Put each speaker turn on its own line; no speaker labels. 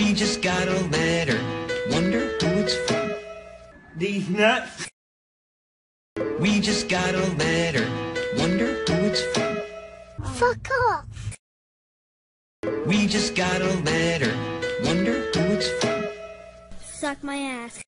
We just got a letter. Wonder who it's from.
These nuts.
We just got a letter. Wonder who it's from.
Fuck off.
We just got a letter. Wonder who it's from.
Suck my ass.